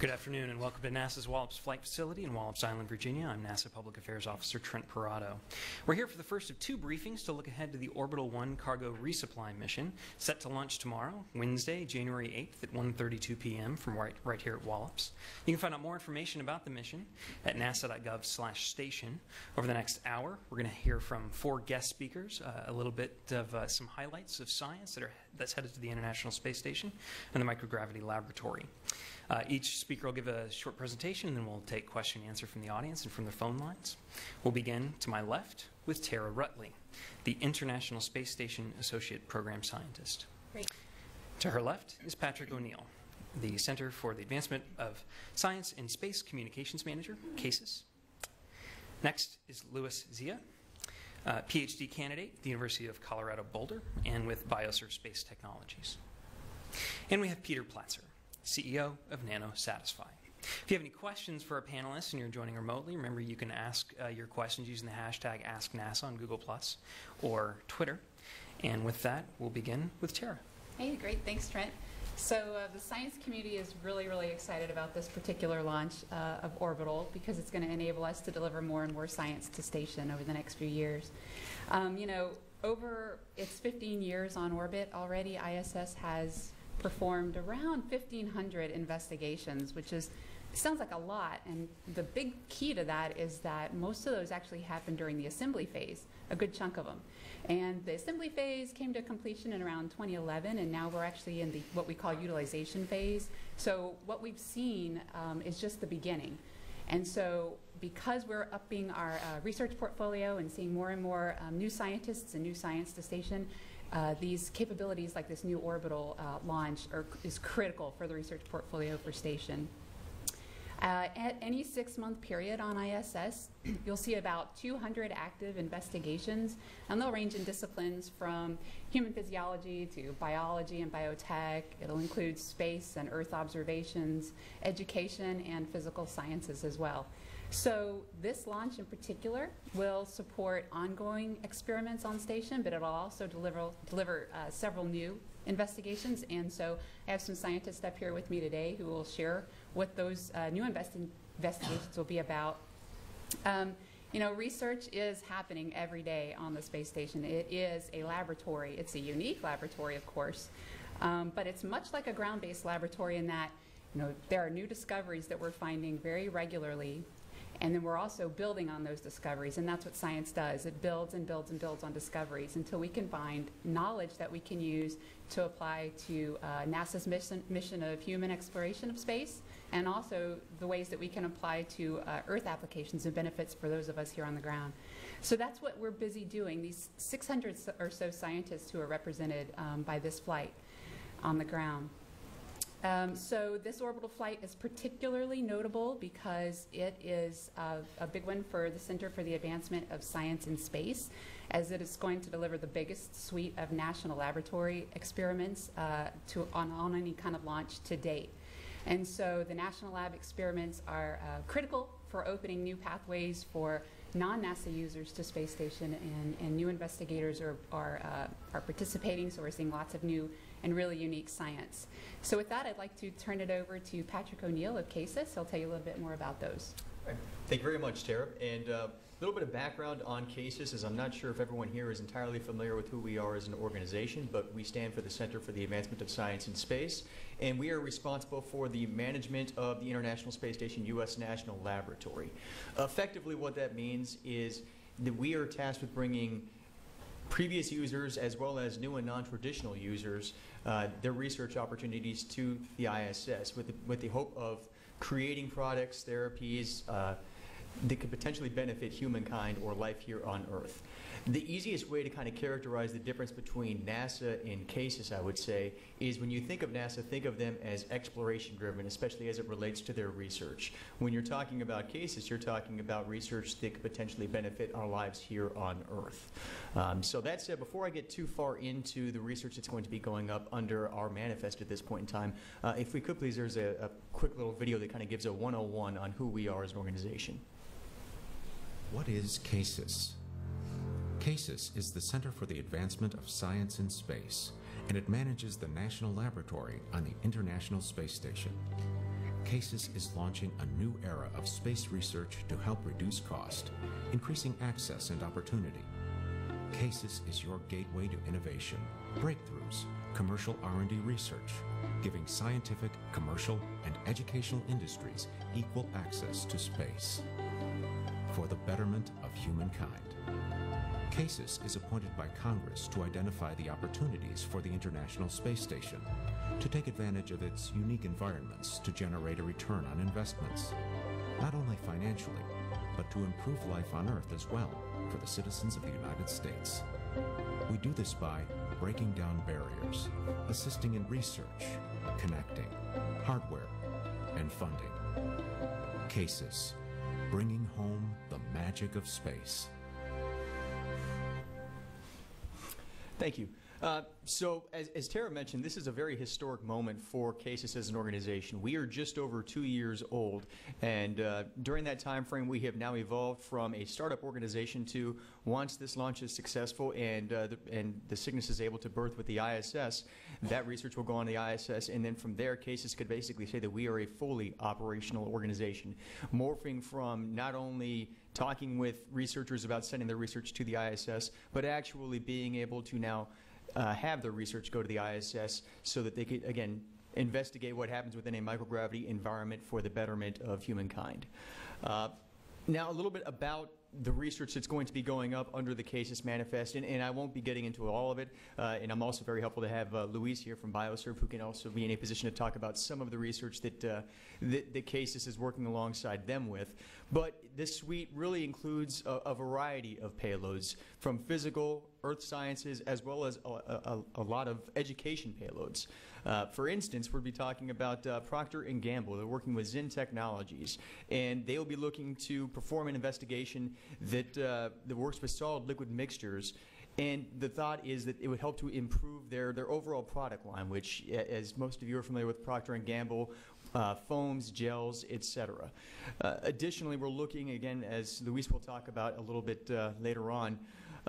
Good afternoon and welcome to NASA's Wallops Flight Facility in Wallops Island, Virginia. I'm NASA Public Affairs Officer Trent Perotto. We're here for the first of two briefings to look ahead to the Orbital 1 cargo resupply mission set to launch tomorrow, Wednesday, January 8th at 1.32 p.m. from right, right here at Wallops. You can find out more information about the mission at nasa.gov slash station. Over the next hour, we're going to hear from four guest speakers, uh, a little bit of uh, some highlights of science that are, that's headed to the International Space Station and the Microgravity Laboratory. Uh, each speaker will give a short presentation, and then we'll take question and answer from the audience and from the phone lines. We'll begin to my left with Tara Ruttley, the International Space Station Associate Program Scientist. Great. To her left is Patrick O'Neill, the Center for the Advancement of Science and Space Communications Manager, CASIS. Next is Luis Zea, uh, PhD candidate at the University of Colorado Boulder and with Bioserve Space Technologies. And we have Peter Platzer, CEO of NanoSatisfi. If you have any questions for our panelists and you're joining remotely, remember you can ask uh, your questions using the hashtag AskNASA on Google Plus or Twitter. And with that, we'll begin with Tara. Hey, great. Thanks, Trent. So uh, the science community is really, really excited about this particular launch uh, of Orbital because it's going to enable us to deliver more and more science to station over the next few years. Um, you know, over its 15 years on orbit already, ISS has performed around 1,500 investigations, which is sounds like a lot. And the big key to that is that most of those actually happened during the assembly phase, a good chunk of them. And the assembly phase came to completion in around 2011, and now we're actually in the what we call utilization phase. So what we've seen um, is just the beginning. And so because we're upping our uh, research portfolio and seeing more and more um, new scientists and new science to station, uh, these capabilities like this new orbital uh, launch are, is critical for the research portfolio for station. Uh, at any six-month period on ISS, you'll see about 200 active investigations, and they'll range in disciplines from human physiology to biology and biotech. It'll include space and Earth observations, education, and physical sciences as well. So this launch in particular will support ongoing experiments on station, but it'll also deliver, deliver uh, several new investigations. And so I have some scientists up here with me today who will share what those uh, new investi investigations will be about. Um, you know, research is happening every day on the space station. It is a laboratory. It's a unique laboratory, of course, um, but it's much like a ground-based laboratory in that, you know, there are new discoveries that we're finding very regularly and then we're also building on those discoveries, and that's what science does. It builds and builds and builds on discoveries until we can find knowledge that we can use to apply to uh, NASA's mission, mission of human exploration of space, and also the ways that we can apply to uh, Earth applications and benefits for those of us here on the ground. So that's what we're busy doing. These 600 or so scientists who are represented um, by this flight on the ground. Um, so this orbital flight is particularly notable because it is a big one for the Center for the Advancement of Science in Space, as it is going to deliver the biggest suite of national laboratory experiments uh, to, on, on any kind of launch to date. And so the national lab experiments are uh, critical for opening new pathways for non-NASA users to space station, and, and new investigators are, are, uh, are participating, so we're seeing lots of new and really unique science. So with that, I'd like to turn it over to Patrick O'Neill of CASIS. He'll tell you a little bit more about those. Thank you very much, Tara. And uh, little bit of background on CASIS is I'm not sure if everyone here is entirely familiar with who we are as an organization, but we stand for the Center for the Advancement of Science in Space, and we are responsible for the management of the International Space Station U.S. National Laboratory. Effectively, what that means is that we are tasked with bringing previous users as well as new and non-traditional users uh, their research opportunities to the ISS with the, with the hope of creating products, therapies uh, that could potentially benefit humankind or life here on Earth. The easiest way to kind of characterize the difference between NASA and CASIS, I would say, is when you think of NASA, think of them as exploration driven, especially as it relates to their research. When you're talking about CASIS, you're talking about research that could potentially benefit our lives here on Earth. Um, so that said, before I get too far into the research that's going to be going up under our manifest at this point in time, uh, if we could please, there's a, a quick little video that kind of gives a 101 on who we are as an organization. What is CASIS? CASIS is the Center for the Advancement of Science in Space, and it manages the National Laboratory on the International Space Station. CASIS is launching a new era of space research to help reduce cost, increasing access and opportunity. CASIS is your gateway to innovation, breakthroughs, commercial R&D research, giving scientific, commercial, and educational industries equal access to space for the betterment of humankind. CASIS is appointed by Congress to identify the opportunities for the International Space Station, to take advantage of its unique environments to generate a return on investments, not only financially, but to improve life on Earth as well for the citizens of the United States. We do this by breaking down barriers, assisting in research, connecting, hardware, and funding. CASIS, bringing home the magic of space. Thank you. Uh, so, as, as Tara mentioned, this is a very historic moment for CASIS as an organization. We are just over two years old, and uh, during that time frame, we have now evolved from a startup organization to once this launch is successful and uh, the, and the Cygnus is able to berth with the ISS, that research will go on the ISS, and then from there, CASIS could basically say that we are a fully operational organization, morphing from not only talking with researchers about sending their research to the ISS, but actually being able to now uh, have their research go to the ISS so that they could, again, investigate what happens within a microgravity environment for the betterment of humankind. Uh, now, a little bit about the research that's going to be going up under the CASIS manifest, and, and I won't be getting into all of it, uh, and I'm also very helpful to have uh, Luis here from Bioserve, who can also be in a position to talk about some of the research that, uh, that, that CASIS is working alongside them with. But this suite really includes a, a variety of payloads, from physical, earth sciences, as well as a, a, a lot of education payloads. Uh, for instance, we'll be talking about uh, Procter & Gamble. They're working with Zin Technologies, and they will be looking to perform an investigation that, uh, that works with solid liquid mixtures and the thought is that it would help to improve their, their overall product line, which, as most of you are familiar with Procter & Gamble, uh, foams, gels, etc. Uh, additionally, we're looking, again, as Luis will talk about a little bit uh, later on,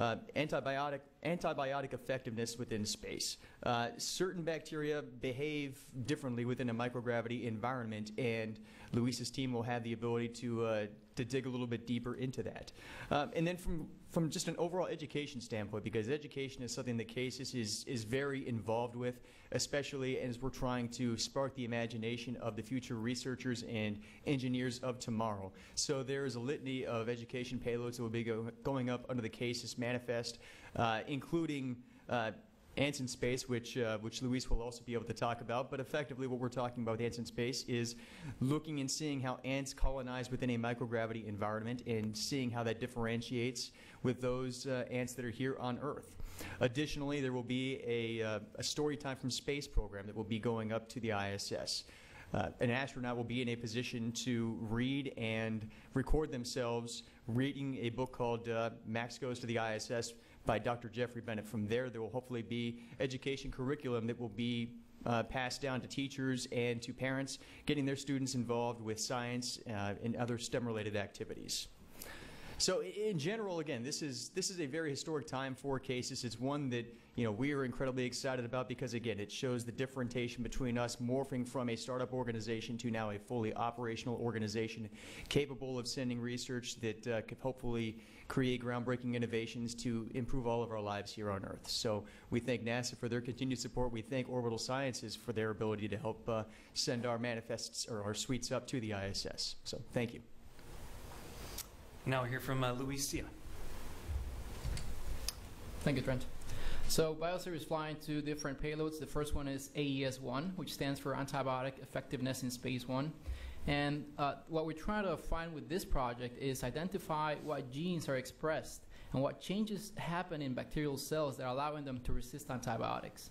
uh, antibiotic, antibiotic effectiveness within space. Uh, certain bacteria behave differently within a microgravity environment, and Luis's team will have the ability to, uh, to dig a little bit deeper into that. Um, and then from, from just an overall education standpoint, because education is something that CASIS is, is very involved with, especially as we're trying to spark the imagination of the future researchers and engineers of tomorrow. So there is a litany of education payloads that will be go, going up under the CASIS manifest, uh, including uh, Ants in Space, which, uh, which Luis will also be able to talk about. But effectively, what we're talking about with Ants in Space is looking and seeing how ants colonize within a microgravity environment and seeing how that differentiates with those uh, ants that are here on Earth. Additionally, there will be a, uh, a story time from space program that will be going up to the ISS. Uh, an astronaut will be in a position to read and record themselves reading a book called uh, Max Goes to the ISS by Dr. Jeffrey Bennett. From there, there will hopefully be education curriculum that will be uh, passed down to teachers and to parents, getting their students involved with science uh, and other STEM-related activities. So in general, again, this is this is a very historic time for CASIS. It's one that you know we are incredibly excited about because again, it shows the differentiation between us morphing from a startup organization to now a fully operational organization capable of sending research that uh, could hopefully create groundbreaking innovations to improve all of our lives here on Earth. So we thank NASA for their continued support. We thank Orbital Sciences for their ability to help uh, send our manifests or our suites up to the ISS. So thank you. Now we'll hear from uh, Luis. Thank you, Trent. So Bioserve is flying two different payloads. The first one is AES-1, which stands for Antibiotic Effectiveness in Space 1. And uh, what we're trying to find with this project is identify what genes are expressed and what changes happen in bacterial cells that are allowing them to resist antibiotics.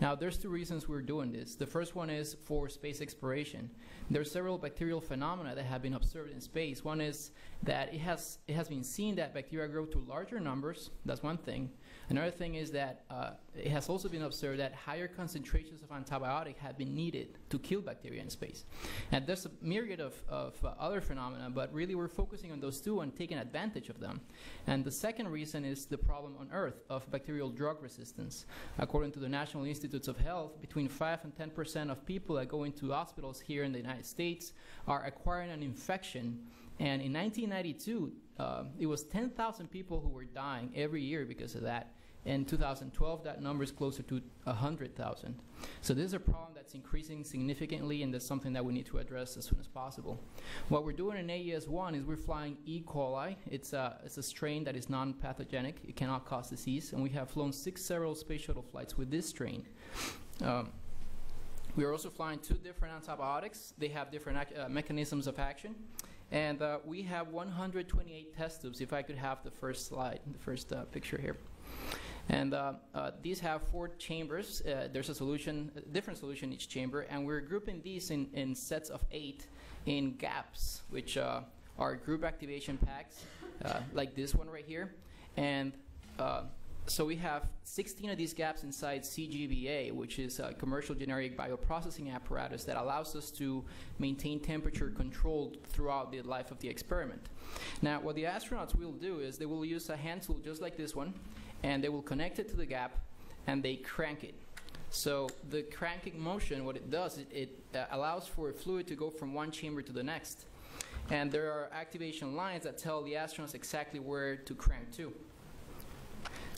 Now, there's two reasons we're doing this. The first one is for space exploration. There are several bacterial phenomena that have been observed in space. One is that it has, it has been seen that bacteria grow to larger numbers. That's one thing. Another thing is that uh, it has also been observed that higher concentrations of antibiotic have been needed to kill bacteria in space. And there's a myriad of, of uh, other phenomena, but really we're focusing on those two and taking advantage of them. And the second reason is the problem on Earth of bacterial drug resistance. According to the National Institutes of Health, between 5 and 10 percent of people that go into hospitals here in the United States are acquiring an infection. And in 1992, uh, it was 10,000 people who were dying every year because of that. In 2012, that number is closer to 100,000. So this is a problem that's increasing significantly, and that's something that we need to address as soon as possible. What we're doing in AES-1 is we're flying E. coli. It's a, it's a strain that is non-pathogenic. It cannot cause disease, and we have flown six several space shuttle flights with this strain. Um, we are also flying two different antibiotics. They have different uh, mechanisms of action. And uh, we have 128 test tubes. If I could have the first slide, the first uh, picture here. And uh, uh, these have four chambers. Uh, there's a solution, a different solution in each chamber, and we're grouping these in, in sets of eight in gaps, which uh, are group activation packs, uh, like this one right here. And uh, so we have 16 of these gaps inside CGBA, which is a commercial generic bioprocessing apparatus that allows us to maintain temperature controlled throughout the life of the experiment. Now, what the astronauts will do is they will use a hand tool just like this one, and they will connect it to the gap, and they crank it. So the cranking motion, what it does, it, it uh, allows for a fluid to go from one chamber to the next. And there are activation lines that tell the astronauts exactly where to crank to.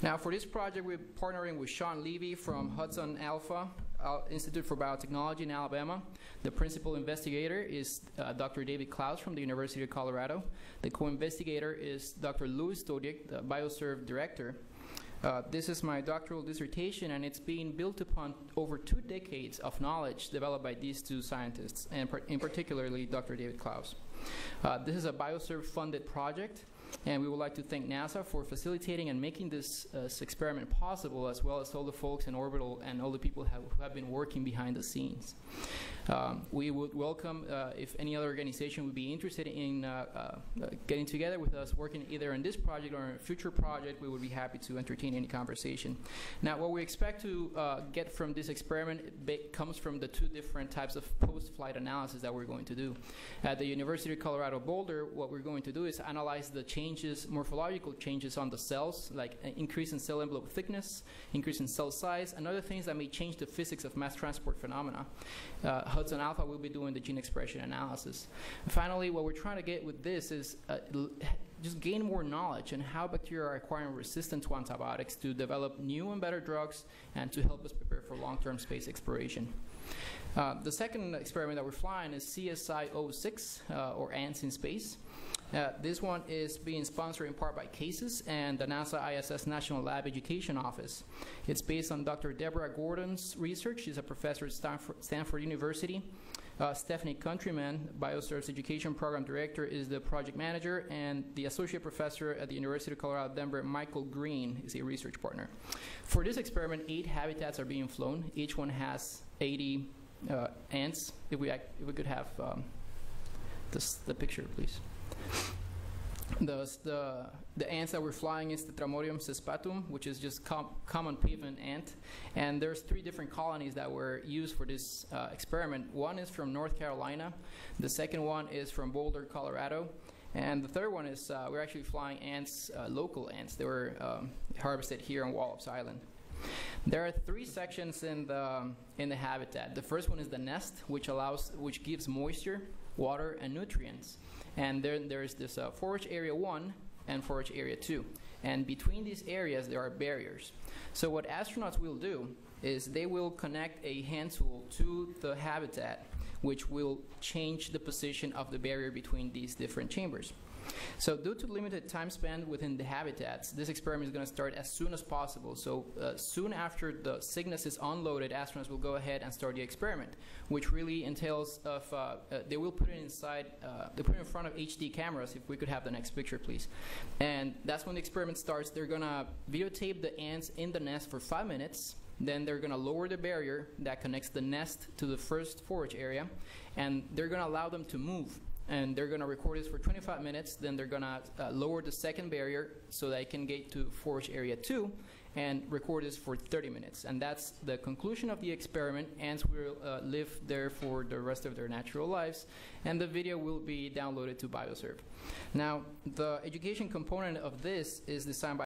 Now, for this project, we're partnering with Shawn Levy from Hudson Alpha uh, Institute for Biotechnology in Alabama. The principal investigator is uh, Dr. David Klaus from the University of Colorado. The co-investigator is Dr. Louis Stodieck, the BioServe director. Uh, this is my doctoral dissertation, and it's being built upon over two decades of knowledge developed by these two scientists, and par- in particularly Dr. David Klaus. Uh, this is a BioServe-funded project, and we would like to thank NASA for facilitating and making this, uh, experiment possible, as well as all the folks in Orbital and all the people have, who have been working behind the scenes. Um, we would welcome uh, if any other organization would be interested in uh, uh, getting together with us, working either on this project or a future project. We would be happy to entertain any conversation. Now, what we expect to get from this experiment comes from the two different types of post-flight analysis that we're going to do. At the University of Colorado Boulder, what we're going to do is analyze the changes, morphological changes on the cells, like increase in cell envelope thickness, increase in cell size, and other things that may change the physics of mass transport phenomena. Uh, Hudson Alpha will be doing the gene expression analysis. Finally, what we're trying to get with this is uh, just gain more knowledge on how bacteria are acquiring resistance to antibiotics to develop new and better drugs and to help us prepare for long-term space exploration. Uh, the second experiment that we're flying is CSI 06, uh, or Ants in Space. Uh, this one is being sponsored in part by CASIS and the NASA ISS National Lab Education Office. It's based on Dr. Deborah Gordon's research. She's a professor at Stanford, Stanford University. Uh, Stephanie Countryman, BioServe's Education Program Director, is the project manager, and the associate professor at the University of Colorado Denver, Michael Greene, is a research partner. For this experiment, eight habitats are being flown. Each one has 80 uh, ants. If we, if we could have um, this, the picture, please. The, the, the ants that we're flying is the Tetramorium caespitum, which is just com common pavement ant. And there's three different colonies that were used for this uh, experiment. One is from North Carolina. The second one is from Boulder, Colorado. And the third one is uh, we're actually flying ants, uh, local ants. They were um, harvested here on Wallops Island. There are three sections in the in the habitat. The first one is the nest, which allows, which gives moisture, water, and nutrients. And then there's this uh, forage area one and forage area two. And between these areas, there are barriers. So what astronauts will do is they will connect a hand tool to the habitat, which will change the position of the barrier between these different chambers. So due to limited time spent within the habitats, this experiment is going to start as soon as possible. So uh, soon after the Cygnus is unloaded, astronauts will go ahead and start the experiment, which really entails of, uh, uh, they will put it inside, uh, they put it in front of HD cameras, if we could have the next picture, please. And that's when the experiment starts. They're going to videotape the ants in the nest for five minutes, then they're going to lower the barrier that connects the nest to the first forage area, and they're going to allow them to move and they're going to record this for 25 minutes. Then they're going to uh, lower the second barrier so they can get to forage area two and record this for 30 minutes. And that's the conclusion of the experiment. Ants will uh, live there for the rest of their natural lives, and the video will be downloaded to Bioserve. Now, the education component of this is designed by